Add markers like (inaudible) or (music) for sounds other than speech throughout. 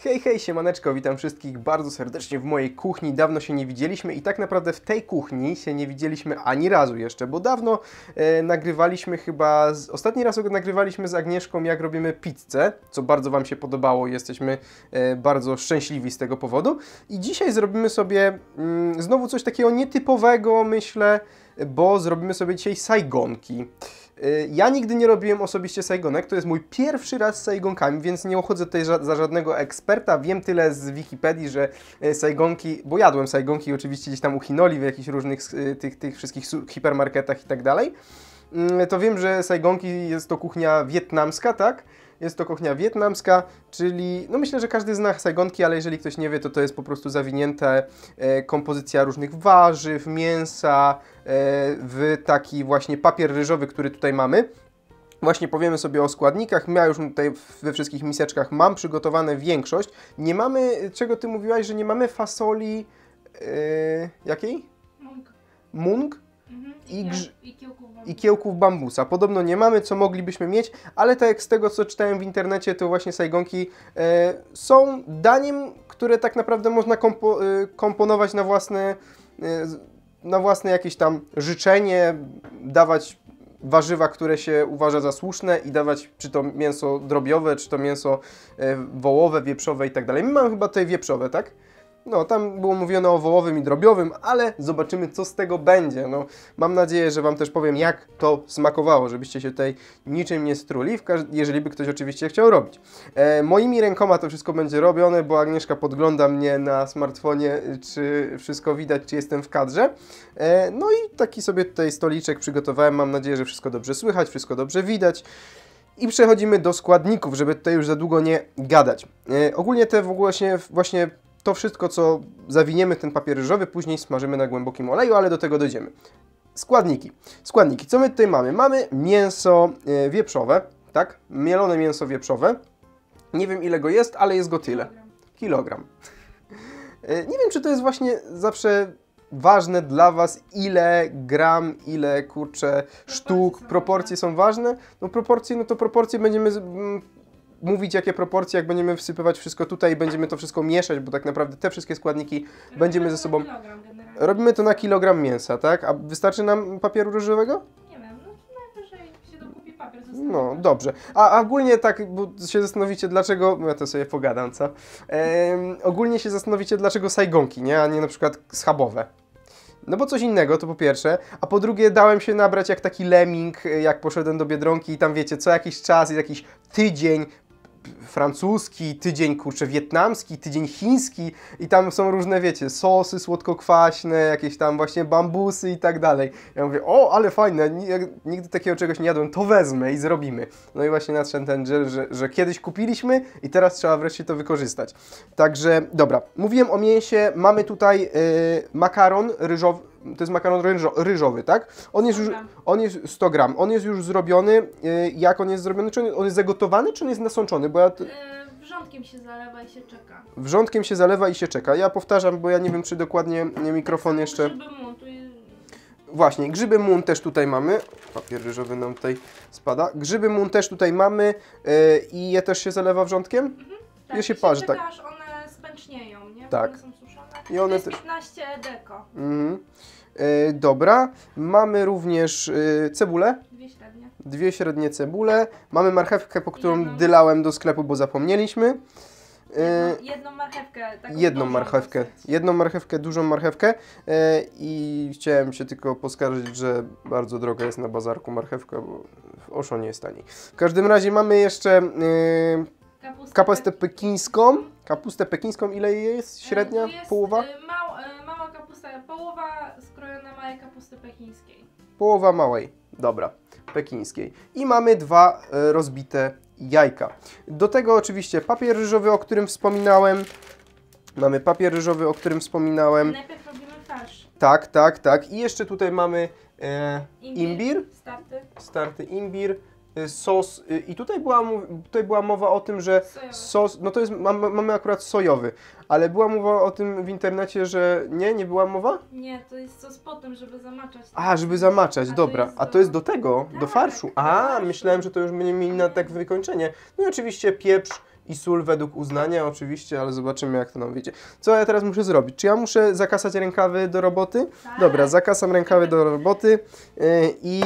Hej, hej, siemaneczko, witam wszystkich bardzo serdecznie w mojej kuchni. Dawno się nie widzieliśmy i tak naprawdę w tej kuchni się nie widzieliśmy ani razu jeszcze, bo dawno e, nagrywaliśmy chyba, z, ostatni raz nagrywaliśmy z Agnieszką jak robimy pizzę, co bardzo Wam się podobało jesteśmy e, bardzo szczęśliwi z tego powodu. I dzisiaj zrobimy sobie mm, znowu coś takiego nietypowego, myślę, bo zrobimy sobie dzisiaj sajgonki. Y, Ja nigdy nie robiłem osobiście sajgonek, to jest mój pierwszy raz z sajgonkami, więc nie uchodzę tutaj za żadnego eksperta. Wiem tyle z Wikipedii, że y, sajgonki, bo jadłem sajgonki oczywiście gdzieś tam u Hinoli w jakichś różnych y, tych, tych wszystkich hipermarketach i tak dalej. Mm, To wiem, że sajgonki jest to kuchnia wietnamska, tak? Jest to kuchnia wietnamska, czyli no myślę, że każdy zna sajgonki, ale jeżeli ktoś nie wie, to to jest po prostu zawinięte e, kompozycja różnych warzyw, mięsa e, w taki właśnie papier ryżowy, który tutaj mamy. Właśnie powiemy sobie o składnikach. Ja już tutaj we wszystkich miseczkach mam przygotowane większość. Nie mamy, czego ty mówiłaś, że nie mamy fasoli e, jakiej? Mąk. Mung? Mhm. I grz- I kiełków i kiełków bambusa. Podobno nie mamy, co moglibyśmy mieć, ale tak jak z tego, co czytałem w internecie, to właśnie sajgonki e, są daniem, które tak naprawdę można kompo, e, komponować na własne, e, na własne jakieś tam życzenie, dawać warzywa, które się uważa za słuszne i dawać czy to mięso drobiowe, czy to mięso e, wołowe, wieprzowe i tak dalej. My mamy chyba tutaj wieprzowe, tak? No, tam było mówione o wołowym i drobiowym, ale zobaczymy, co z tego będzie. No, mam nadzieję, że Wam też powiem, jak to smakowało, żebyście się tutaj niczym nie struli, jeżeli by ktoś oczywiście chciał robić. E, moimi rękoma to wszystko będzie robione, bo Agnieszka podgląda mnie na smartfonie, czy wszystko widać, czy jestem w kadrze. E, no i taki sobie tutaj stoliczek przygotowałem. Mam nadzieję, że wszystko dobrze słychać, wszystko dobrze widać. I przechodzimy do składników, żeby tutaj już za długo nie gadać. E, ogólnie te w ogóle właśnie, właśnie to wszystko, co zawiniemy ten papier ryżowy, później smażymy na głębokim oleju, ale do tego dojdziemy. Składniki. Składniki. Co my tutaj mamy? Mamy mięso e, wieprzowe, tak? Mielone mięso wieprzowe. Nie wiem ile go jest, ale jest go tyle. Kilogram. E, Nie wiem, czy to jest właśnie zawsze ważne dla Was, ile gram, ile kurczę sztuk, proporcje są ważne. No proporcje, no to proporcje będziemy mm, mówić jakie proporcje, jak będziemy wsypywać wszystko tutaj i będziemy to wszystko mieszać, bo tak naprawdę te wszystkie składniki będziemy ze sobą- Kilogram robimy to na kilogram mięsa, tak? A wystarczy nam papieru wiem, no No, dobrze. A ogólnie tak, bo się zastanowicie, dlaczego. Ja to sobie pogadam, co? Ogólnie się zastanowicie, dlaczego sajgonki, nie? A nie na przykład schabowe. No bo coś innego, to po pierwsze. A po drugie, dałem się nabrać jak taki lemming, jak poszedłem do biedronki i tam wiecie, co jakiś czas, jakiś tydzień francuski, tydzień kurczę wietnamski, tydzień chiński i tam są różne, wiecie, sosy słodko-kwaśne, jakieś tam właśnie bambusy i tak dalej. Ja mówię, o, ale fajne, nigdy takiego czegoś nie jadłem, to wezmę i zrobimy. No i właśnie nadszedł ten dziel, że, że kiedyś kupiliśmy i teraz trzeba wreszcie to wykorzystać. Także, dobra, mówiłem o mięsie, mamy tutaj y, makaron ryżowy, to jest makaron ryżo, ryżowy, tak? On jest 100 już, on jest 100 gram, on jest już zrobiony, y, jak on jest zrobiony, czy on, jest zagotowany, czy on jest nasączony, bo ja... Yy, wrzątkiem się zalewa i się czeka. Wrzątkiem się zalewa i się czeka. Ja powtarzam, bo ja nie wiem, czy dokładnie nie, mikrofon jeszcze... Grzyby mu, tu jest... Właśnie, grzyby mun też tutaj mamy. Papier ryżowy nam tutaj spada. Grzyby mun też tutaj mamy yy, i je też się zalewa wrzątkiem. Tak, Ja się parzę, czeka, tak. aż one spęcznieją, nie? Tak. One są suszone. I one to jest też- 15 deko. Mhm. Yy, dobra, mamy również yy, cebulę. Dwie średnie. Dwie średnie cebule. Mamy marchewkę, po którą Jedną. dylałem do sklepu, bo zapomnieliśmy. Yy, Jedną, jedną marchewkę. Jedną marchewkę, dosyć. jedną marchewkę, dużą marchewkę e, i chciałem się tylko poskarżyć, że bardzo droga jest na bazarku marchewka, bo w Oszo nie jest taniej. W każdym razie mamy jeszcze e, Kapustę kapustę pek- pekińską. Kapustę pekińską, ile jej jest? Średnia? Jest, Połowa? Kapusty pekińskiej. Połowa małej. Dobra, pekińskiej. I mamy dwa e, rozbite jajka. Do tego oczywiście papier ryżowy, o którym wspominałem. Mamy papier ryżowy, o którym wspominałem. Najpierw robimy farsz. Tak, tak, tak. I jeszcze tutaj mamy e, imbir, Starty. starty imbir, sos. e, I tutaj była, tutaj była mowa o tym, że Sojowy. sos, no to jest, mamy, mamy akurat sojowy, ale była mowa o tym w internecie, że nie, nie była mowa? Nie, to jest sos po tym, żeby zamaczać. A, żeby zamaczać, A to dobra. jest A do- to jest do tego, do Tak, farszu. do A, farszu. myślałem, że to już będziemy mieli na tak wykończenie. No i oczywiście pieprz i sól według uznania oczywiście, ale zobaczymy jak to nam wyjdzie. Co ja teraz muszę zrobić? Czy ja muszę zakasać rękawy do roboty? Tak. Dobra, zakasam rękawy do roboty yy, i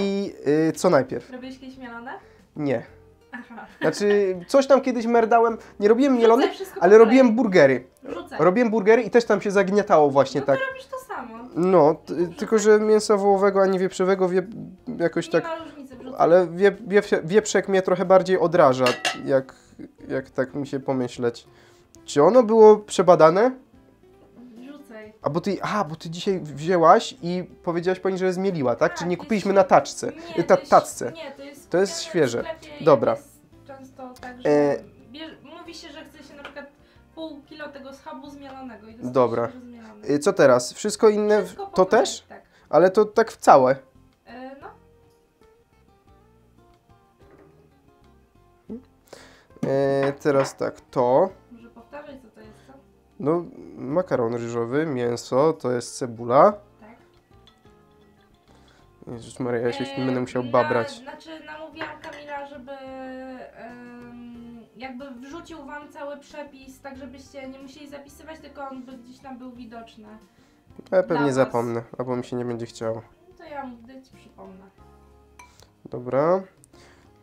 yy, co najpierw? Robiłeś kiedyś mielone? Nie. Aha. Znaczy, coś tam kiedyś merdałem, nie robiłem mielonych, ale robiłem burgery. Wrzucaj. Robiłem burgery i też tam się zagniatało właśnie no tak. to robisz to samo. No, tylko że mięsa wołowego, a nie wieprzowego wie, jakoś Nie tak... Ale wie, wie, wieprzek mnie trochę bardziej odraża, jak, jak tak mi się pomyśleć. Czy ono było przebadane? Wrzucaj. A bo ty, a, bo ty dzisiaj wzięłaś i powiedziałaś pani, że zmieliła, tak? Tak, Czy nie jest kupiliśmy na taczce, Nie, ta, to jest- tacce? Nie, to jest, To jest świeże. Dobra. Jest często tak, że E- bierz, mówi się, że chce się na przykład pół kilo tego schabu zmielonego i Dobra. świeżo zmielony. Y, Co teraz? Wszystko inne, Wszystko to też? Tak. Ale to tak w całe. E, teraz tak, to, może powtarzać co to jest, co? no makaron ryżowy, mięso, to jest cebula. Tak. Jezus Maria, ja się E, będę musiał na- babrać. Znaczy namówiłam Kamila, żeby em, jakby wrzucił wam cały przepis, tak żebyście nie musieli zapisywać, tylko on by gdzieś tam był widoczny. Ja dla pewnie zapomnę, albo mi się nie będzie chciało. No to ja mu gdy ci przypomnę. Dobra.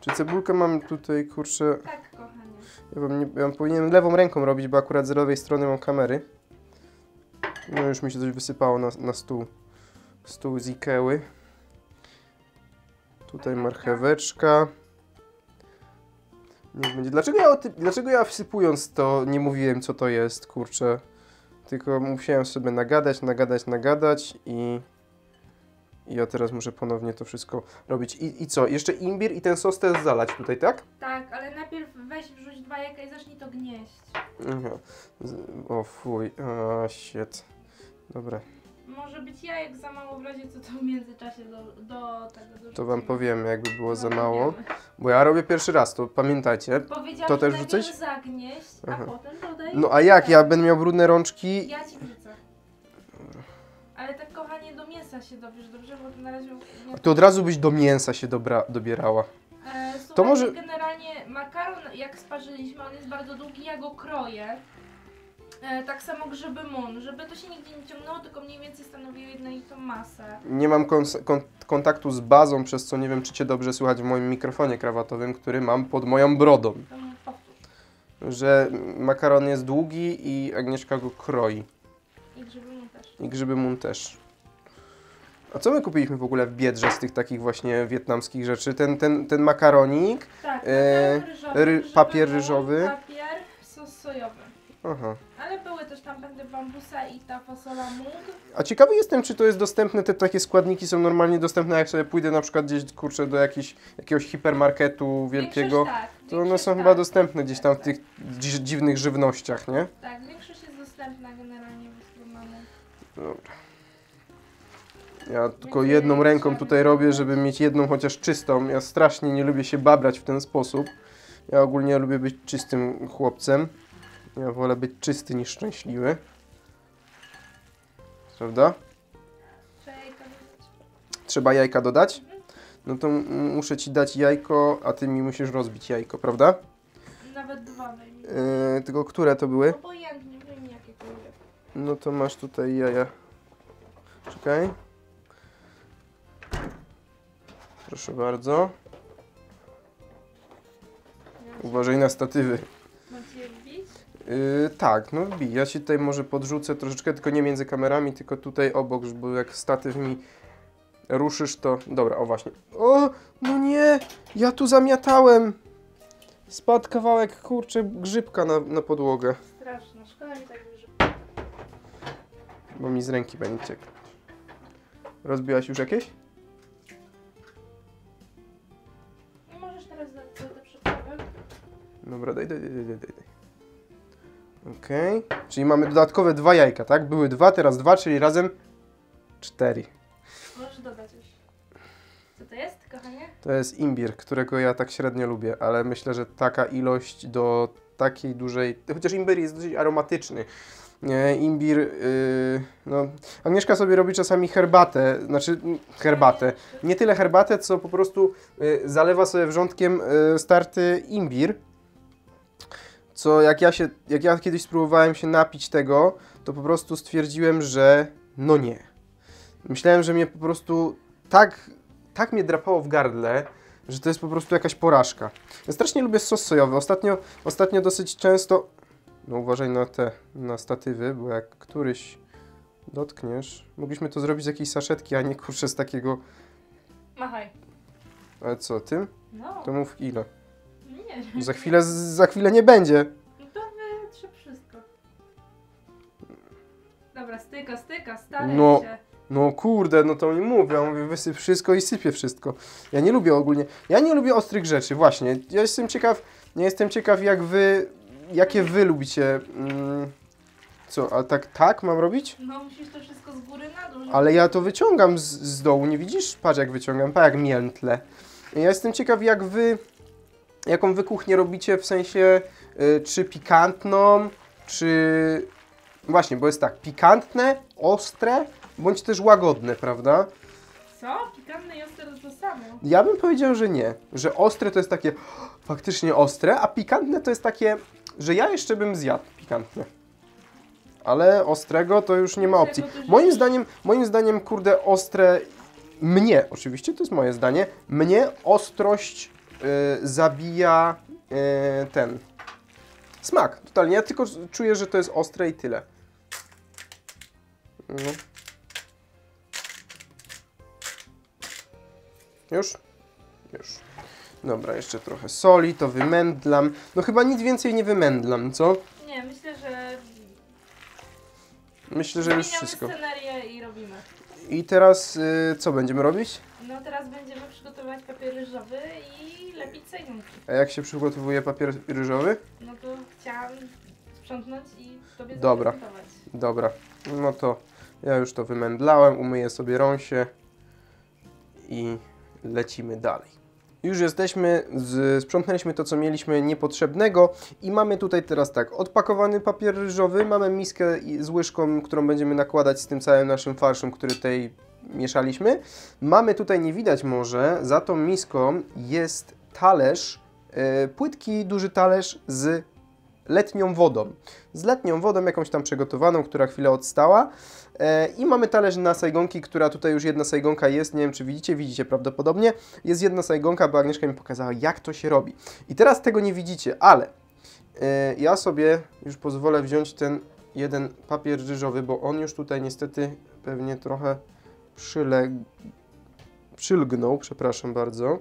Czy cebulkę mam tutaj, kurczę... Tak, kochanie. Ja nie, ja powinienem lewą ręką robić, bo akurat z lewej strony mam kamery. No już mi się coś wysypało na, na stół. Stół z Ikeły. Tutaj marcheweczka. Niech będzie. Dlaczego ja, dlaczego ja wsypując to nie mówiłem co to jest, kurczę. Tylko musiałem sobie nagadać, nagadać, nagadać i... I ja teraz muszę ponownie to wszystko robić. I, I co? Jeszcze imbir i ten sos też zalać tutaj, tak? Tak, ale najpierw weź wrzuć dwa jajka i zacznij to gnieść. Aha. O fuj, a shit. Dobra, Może być jajek za mało w razie co to w międzyczasie do, do tego to wam dorzucimy. powiem jakby było za mało. Bo ja robię pierwszy raz, to pamiętajcie. Powiedziałam, To że też najpierw rzucać? zagnieść, a Aha. potem dodaj. No a jak, ja będę miał brudne rączki. Ja ci. Ale tak kochanie do mięsa się dobierz, dobrze? Bo to na razie... Nie... To od razu byś do mięsa się dobra, dobierała. E, słuchajcie, To może- generalnie makaron jak sparzyliśmy, on jest bardzo długi, ja go kroję. E, tak samo grzyby mun, żeby to się nigdzie nie ciągnęło, tylko mniej więcej stanowiło jednolitą masę. Nie mam kons- kon- kontaktu z bazą, przez co nie wiem, czy cię dobrze słychać w moim mikrofonie krawatowym, który mam pod moją brodą. To. Że makaron jest długi i Agnieszka go kroi. I grzyby mun też. A co my kupiliśmy w ogóle w Biedrze z tych takich właśnie wietnamskich rzeczy? Ten, ten, ten makaronik. Tak, E, ryżowy, ry- papier ryżowy. Papier, sos sojowy. Aha. Ale były też tam pędy bambusa i ta fasola mód. A ciekawy jestem, czy to jest dostępne, te takie składniki są normalnie dostępne, jak sobie pójdę na przykład gdzieś, kurczę, do jakiś, jakiegoś hipermarketu wielkiego, Większość tak, to one są tak. chyba dostępne gdzieś tam w Tak, tych dzi- dziwnych żywnościach, nie? Tak, Dobra. Ja tylko jedną ręką tutaj robię, żeby mieć jedną chociaż czystą. Ja strasznie nie lubię się babrać w ten sposób. Ja ogólnie lubię być czystym chłopcem. Ja wolę być czysty niż szczęśliwy. Prawda? Trzeba jajka dodać. No to muszę ci dać jajko, a ty mi musisz rozbić jajko, prawda? Nawet dwa. Yy, tylko które to były? Obojętnie. No to masz tutaj jaja. Czekaj. Proszę bardzo. Uważaj na statywy. Macie je wbić? Yy, tak, no bij. Ja się tutaj może podrzucę troszeczkę, tylko nie między kamerami, tylko tutaj obok, bo jak statyw mi ruszysz, to... Dobra, o właśnie. O, no nie! Ja tu zamiatałem! Spadł kawałek, kurczę, grzybka na, na podłogę, Straszna, szkoda mi tak. Bo mi z ręki będzie ciekł. Rozbiłaś już jakieś? Możesz teraz dać sobie te przyprawy. Dobra, daj, daj, daj, daj, daj. Czyli mamy dodatkowe dwa jajka, tak? Były dwa, teraz dwa, czyli razem cztery. Możesz dodać już. Co to jest, kochanie? To jest imbir, którego ja tak średnio lubię, ale myślę, że taka ilość do takiej dużej... Chociaż imbir jest dosyć aromatyczny. Imbir, yy, no... Agnieszka sobie robi czasami herbatę, znaczy herbatę. Nie tyle herbatę, co po prostu y, zalewa sobie wrzątkiem y, starty imbir. co jak ja się, jak ja kiedyś spróbowałem się napić tego, to po prostu stwierdziłem, że no nie. Myślałem, że mnie po prostu tak, tak mnie drapało w gardle, że to jest po prostu jakaś porażka. Ja strasznie lubię sos sojowy. Ostatnio, ostatnio dosyć często, no uważaj na te, na statywy, bo jak któryś dotkniesz, mogliśmy to zrobić z jakiejś saszetki, a nie kurczę z takiego, Machaj. ale co, tym? No, To mów ile. nie. Za chwilę, za chwilę nie będzie. No to wytrze wszystko. Dobra, styka, styka, staraj No. się. No kurde, no to nie mówię, ja mówię wysyp wszystko i sypię wszystko. Ja nie lubię ogólnie, ja nie lubię ostrych rzeczy, właśnie. Ja jestem ciekaw, nie jestem ciekaw jak wy, jakie wy lubicie. Mm, co, a tak, tak mam robić? No musisz to wszystko z góry na dół. Ale ja to wyciągam z, z dołu, nie widzisz? Patrz jak wyciągam, patrz jak miętle. Ja jestem ciekaw jak wy, jaką wy kuchnię robicie, w sensie y, czy pikantną, czy... Właśnie, bo jest tak, pikantne, ostre, bądź też łagodne, prawda? Co? Pikantne i ostre to to samo. Ja bym powiedział, że nie. Że ostre to jest takie (gasps) faktycznie ostre, a pikantne to jest takie, że ja jeszcze bym zjadł pikantne. Ale ostrego to już nie ma opcji. Moim zdaniem, moim zdaniem, kurde, ostre, mnie, oczywiście, to jest moje zdanie, mnie ostrość y, zabija y, ten smak. Totalnie. Ja tylko czuję, że to jest ostre i tyle. No. Już? Już. Dobra, jeszcze trochę soli, to wymędlam. No chyba nic więcej nie wymędlam, co? Nie, myślę, że Myślę, że już zmieniamy wszystko. scenerię i robimy. I teraz y, co będziemy robić? No teraz będziemy przygotować papier ryżowy i lepić sejnunki. A jak się przygotowuje papier ryżowy? No to chciałam sprzątnąć i tobie Dobra. zaprezentować. Dobra, no to ja już to wymędlałem, umyję sobie rąsie i lecimy dalej. Już jesteśmy, z, sprzątnęliśmy to, co mieliśmy niepotrzebnego i mamy tutaj teraz tak, odpakowany papier ryżowy, mamy miskę z łyżką, którą będziemy nakładać z tym całym naszym farszem, który tutaj mieszaliśmy. Mamy tutaj, nie widać może, za tą miską jest talerz, e, płytki, duży talerz z letnią wodą. Z letnią wodą, jakąś tam przygotowaną, która chwilę odstała. E, I mamy talerz na sajgonki, która tutaj już jedna sajgonka jest. Nie wiem, czy widzicie, widzicie prawdopodobnie. Jest jedna sajgonka, bo Agnieszka mi pokazała, jak to się robi. I teraz tego nie widzicie, ale e, ja sobie już pozwolę wziąć ten jeden papier ryżowy, bo on już tutaj niestety pewnie trochę przyleg... przylgnął, przepraszam bardzo.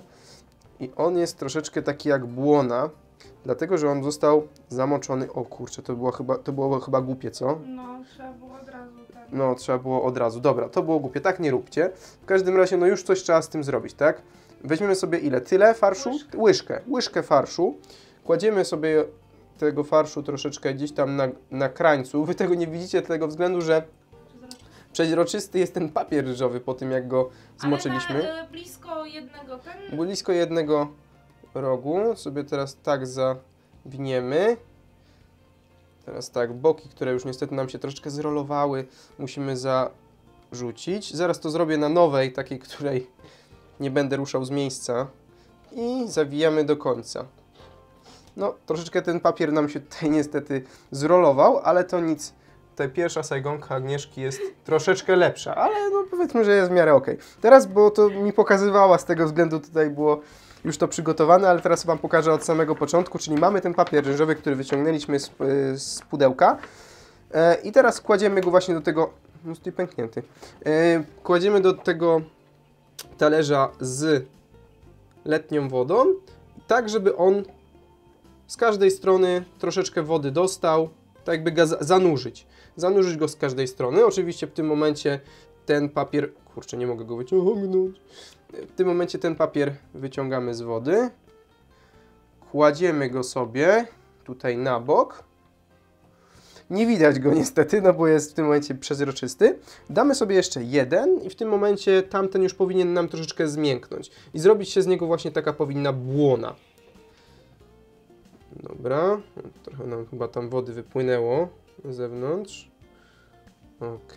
I on jest troszeczkę taki jak błona, dlatego że on został zamoczony. O kurczę, to było chyba, to było chyba głupie, co? No, trzeba było od razu tak. No, trzeba było od razu. Dobra, to było głupie, tak nie róbcie. W każdym razie, no już coś trzeba z tym zrobić, tak? Weźmiemy sobie ile? Tyle farszu? Łyżkę. Łyżkę. Łyżkę farszu. Kładziemy sobie tego farszu troszeczkę gdzieś tam na, na krańcu. Wy tego nie widzicie z tego względu, że przeźroczysty jest ten papier ryżowy po tym, jak go zmoczyliśmy. Ale na, e, blisko jednego ten. Blisko jednego rogu. Sobie teraz tak zawiniemy. Teraz tak, boki, które już niestety nam się troszeczkę zrolowały, musimy zarzucić. Zaraz to zrobię na nowej, takiej, której nie będę ruszał z miejsca. I zawijamy do końca. No, troszeczkę ten papier nam się tutaj niestety zrolował, ale to nic. Ta pierwsza sajgonka Agnieszki jest troszeczkę lepsza, ale no powiedzmy, że jest w miarę ok. Teraz, bo to mi pokazywała, z tego względu tutaj było już to przygotowane, ale teraz Wam pokażę od samego początku, czyli mamy ten papier ryżowy, który wyciągnęliśmy z, y, z pudełka e, i teraz kładziemy go właśnie do tego, no tutaj pęknięty, e, kładziemy do tego talerza z letnią wodą, tak żeby on z każdej strony troszeczkę wody dostał, tak jakby go za- zanurzyć. Zanurzyć go z każdej strony. Oczywiście w tym momencie ten papier, kurczę, nie mogę go wyciągnąć. W tym momencie ten papier wyciągamy z wody. Kładziemy go sobie tutaj na bok. Nie widać go niestety, no bo jest w tym momencie przezroczysty. Damy sobie jeszcze jeden i w tym momencie tamten już powinien nam troszeczkę zmięknąć. I zrobić się z niego właśnie taka powinna błona. Dobra, trochę nam chyba tam wody wypłynęło na zewnątrz. Ok.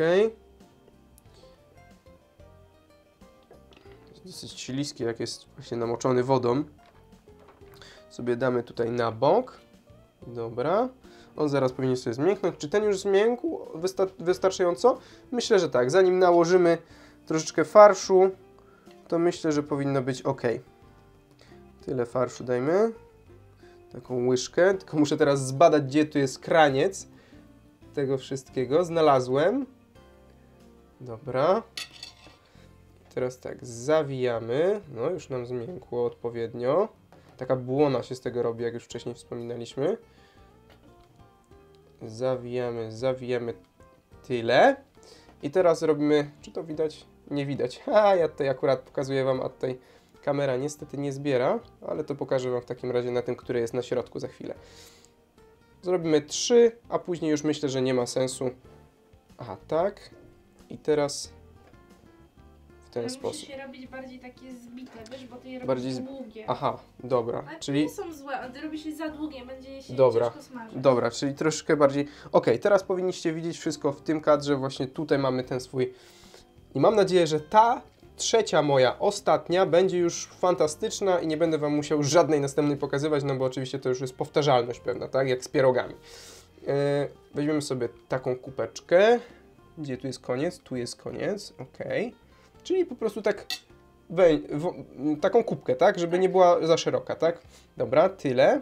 Dosyć śliskie, jak jest właśnie namoczony wodą. Sobie damy tutaj na bok. Dobra. On zaraz powinien sobie zmięknąć. Czy ten już zmiękł wysta wystarczająco? Myślę, że tak. Zanim nałożymy troszeczkę farszu, to myślę, że powinno być ok. Tyle farszu dajmy. Taką łyżkę. Tylko muszę teraz zbadać, gdzie tu jest kraniec tego wszystkiego. Znalazłem. Dobra. Teraz tak, zawijamy. No, już nam zmiękło odpowiednio. Taka błona się z tego robi, jak już wcześniej wspominaliśmy. Zawijamy, zawijamy tyle. I teraz robimy, czy to widać? Nie widać. Ha, ja tutaj akurat pokazuję Wam, a tutaj kamera niestety nie zbiera, ale to pokażę Wam w takim razie na tym, który jest na środku za chwilę. Zrobimy trzy, a później już myślę, że nie ma sensu. Aha, tak. I teraz ten Ale sposób. Musisz je robić bardziej takie zbite, wiesz, bo ty je robisz Bardziej z- długie. Aha, dobra, Ale czyli nie są złe, a ty robisz je za długie, będzie się Dobra, ciężko smażyć. Dobra, czyli troszkę bardziej. Ok, teraz powinniście widzieć wszystko w tym kadrze. Właśnie tutaj mamy ten swój. I mam nadzieję, że ta trzecia moja, ostatnia, będzie już fantastyczna i nie będę Wam musiał żadnej następnej pokazywać, no bo oczywiście to już jest powtarzalność pewna, tak? Jak z pierogami. Yy, weźmiemy sobie taką kupeczkę. Gdzie tu jest koniec? Tu jest koniec, ok. Czyli po prostu tak. Wej, taką kubkę, tak? Żeby nie była za szeroka, tak? Dobra, tyle.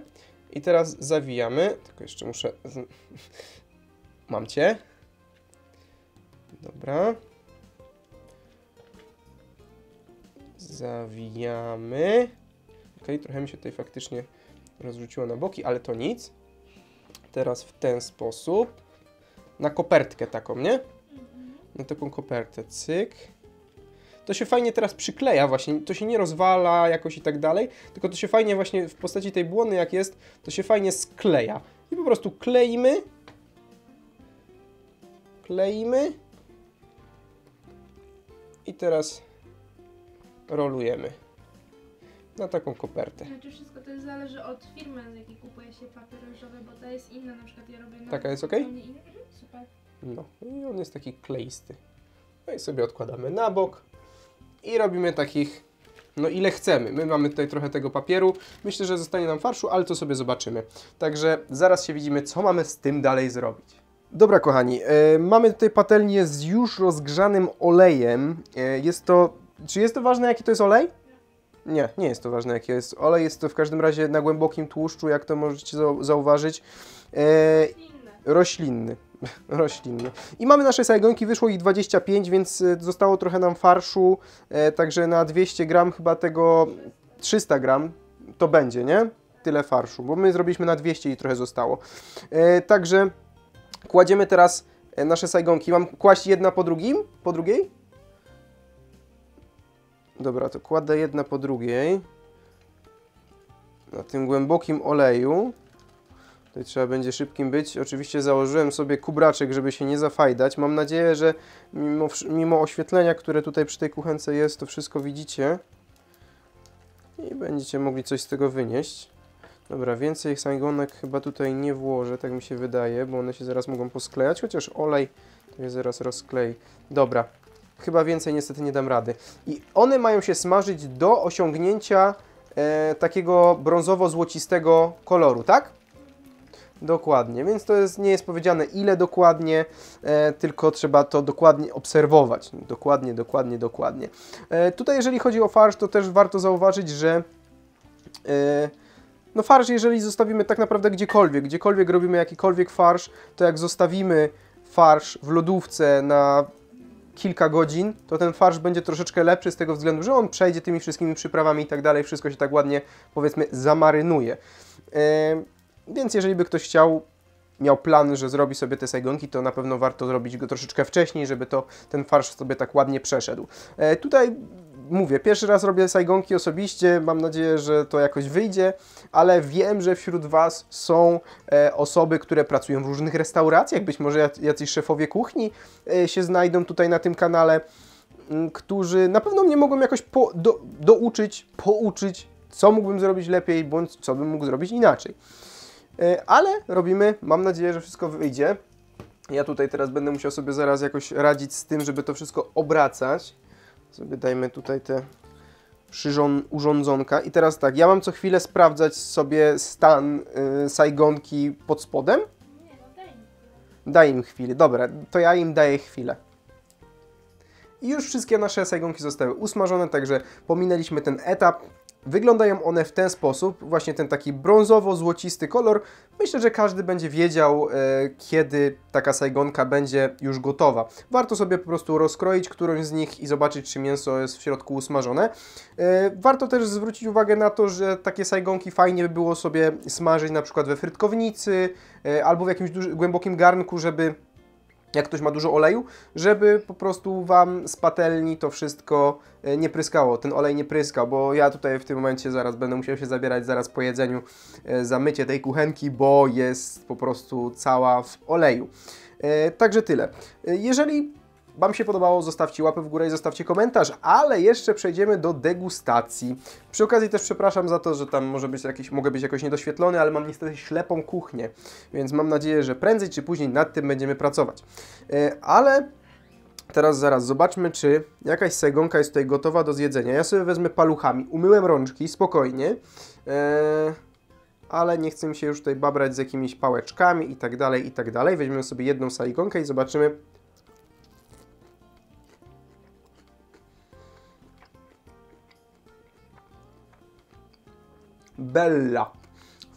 I teraz zawijamy. Tylko jeszcze muszę. (laughs) Mam cię. Dobra. Zawijamy. Ok, trochę mi się tutaj faktycznie rozrzuciło na boki, ale to nic. Teraz w ten sposób. Na kopertkę taką, nie? Mhm. Na taką kopertę. Cyk. To się fajnie teraz przykleja właśnie, to się nie rozwala jakoś i tak dalej, tylko to się fajnie właśnie w postaci tej błony jak jest, to się fajnie skleja. I po prostu kleimy. Kleimy. I teraz rolujemy na taką kopertę. Znaczy wszystko to zależy od firmy, z jakiej kupuje się papier ryżowy, bo ta jest inna, na przykład ja robię na Taka jest inny. Mhm, Super. No i on jest taki kleisty. No i sobie odkładamy na bok i robimy takich, no ile chcemy. My mamy tutaj trochę tego papieru. Myślę, że zostanie nam farszu, ale to sobie zobaczymy. Także zaraz się widzimy, co mamy z tym dalej zrobić. Dobra, kochani, e, mamy tutaj patelnię z już rozgrzanym olejem. E, jest to, czy jest to ważne, jaki to jest olej? Nie, nie jest to ważne, jaki jest olej. Jest to w każdym razie na głębokim tłuszczu, jak to możecie zau- zauważyć. E, roślinny. Roślinny. I mamy nasze sajgonki, wyszło ich 25, więc e, zostało trochę nam farszu, e, także na 200 gram chyba tego 300 gram to będzie, nie? Tyle farszu, bo my zrobiliśmy na 200 i trochę zostało. E, także kładziemy teraz nasze sajgonki. Mam kłaść jedna po drugim? Po drugiej? Dobra, to kładę jedna po drugiej. Na tym głębokim oleju. Tutaj trzeba będzie szybkim być. Oczywiście założyłem sobie kubraczek, żeby się nie zafajdać. Mam nadzieję, że mimo, mimo oświetlenia, które tutaj przy tej kuchence jest, to wszystko widzicie. I będziecie mogli coś z tego wynieść. Dobra, więcej sajgonek chyba tutaj nie włożę, tak mi się wydaje, bo one się zaraz mogą posklejać, chociaż olej to je zaraz rozklei. Dobra, chyba więcej niestety nie dam rady. I one mają się smażyć do osiągnięcia e, takiego brązowo-złocistego koloru, tak? Dokładnie, więc to jest, nie jest powiedziane ile dokładnie, e, tylko trzeba to dokładnie obserwować. Dokładnie, dokładnie, dokładnie. E, tutaj jeżeli chodzi o farsz, to też warto zauważyć, że e, no farsz, jeżeli zostawimy tak naprawdę gdziekolwiek, gdziekolwiek robimy jakikolwiek farsz, to jak zostawimy farsz w lodówce na kilka godzin, to ten farsz będzie troszeczkę lepszy z tego względu, że on przejdzie tymi wszystkimi przyprawami i tak dalej, wszystko się tak ładnie, powiedzmy, zamarynuje. Więc jeżeli by ktoś chciał, miał plan, że zrobi sobie te sajgonki, to na pewno warto zrobić go troszeczkę wcześniej, żeby to ten farsz sobie tak ładnie przeszedł. E, tutaj mówię, pierwszy raz robię sajgonki osobiście, mam nadzieję, że to jakoś wyjdzie, ale wiem, że wśród Was są e, osoby, które pracują w różnych restauracjach, być może jac- jacyś szefowie kuchni e, się znajdą tutaj na tym kanale, którzy na pewno mnie mogą jakoś po, do, douczyć, pouczyć, co mógłbym zrobić lepiej, bądź co bym mógł zrobić inaczej. E, Ale robimy, mam nadzieję, że wszystko wyjdzie. Ja tutaj teraz będę musiał sobie zaraz jakoś radzić z tym, żeby to wszystko obracać. Sobie dajmy tutaj te przyrząd- urządzonka. I teraz tak, ja mam co chwilę sprawdzać sobie stan y, sajgonki pod spodem. Nie, no daj mi. Daj im chwilę. Dobra, to ja im daję chwilę. I już wszystkie nasze sajgonki zostały usmażone, także pominęliśmy ten etap. Wyglądają one w ten sposób, właśnie ten taki brązowo-złocisty kolor. Myślę, że każdy będzie wiedział, e, kiedy taka sajgonka będzie już gotowa. Warto sobie po prostu rozkroić którąś z nich i zobaczyć, czy mięso jest w środku usmażone. E, warto też zwrócić uwagę na to, że takie sajgonki fajnie by było sobie smażyć na przykład we frytkownicy e, albo w jakimś duży, głębokim garnku, żeby jak ktoś ma dużo oleju, żeby po prostu Wam z patelni to wszystko e, nie pryskało, ten olej nie pryskał, bo ja tutaj w tym momencie zaraz będę musiał się zabierać zaraz po jedzeniu e, za mycie tej kuchenki, bo jest po prostu cała w oleju. E, Także tyle. Jeżeli Wam się podobało, zostawcie łapę w górę i zostawcie komentarz, ale jeszcze przejdziemy do degustacji. Przy okazji też przepraszam za to, że tam może być jakiś, mogę być jakoś niedoświetlony, ale mam niestety ślepą kuchnię, więc mam nadzieję, że prędzej czy później nad tym będziemy pracować. E, Ale teraz zaraz zobaczmy, czy jakaś sajgonka jest tutaj gotowa do zjedzenia. Ja sobie wezmę paluchami, umyłem rączki, spokojnie. E, ale nie chcę mi się już tutaj babrać z jakimiś pałeczkami i tak dalej, i tak dalej. Weźmiemy sobie jedną sajgonkę i zobaczymy, Bella.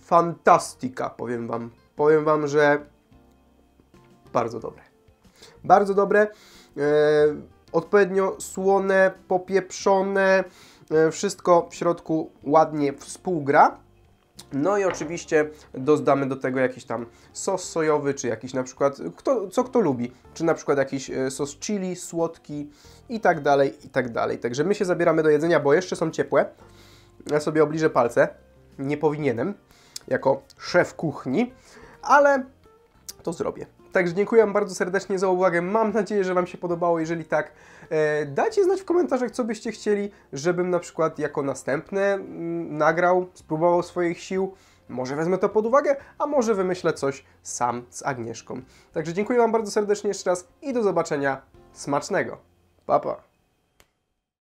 Fantastika, powiem Wam. Powiem Wam, że bardzo dobre. Bardzo dobre. E, odpowiednio słone, popieprzone. E, wszystko w środku ładnie współgra. No i oczywiście dodamy do tego jakiś tam sos sojowy, czy jakiś na przykład, kto, co kto lubi, czy na przykład jakiś e, sos chili, słodki i tak dalej, i tak dalej. Także my się zabieramy do jedzenia, bo jeszcze są ciepłe. Ja sobie obliżę palce. Nie powinienem, jako szef kuchni, ale to zrobię. Także dziękuję bardzo serdecznie za uwagę. Mam nadzieję, że Wam się podobało. Jeżeli tak, e, dajcie znać w komentarzach, co byście chcieli, żebym na przykład jako następne mm, nagrał, spróbował swoich sił. Może wezmę to pod uwagę, a może wymyślę coś sam z Agnieszką. Także dziękuję Wam bardzo serdecznie jeszcze raz i do zobaczenia. Smacznego. Pa, pa.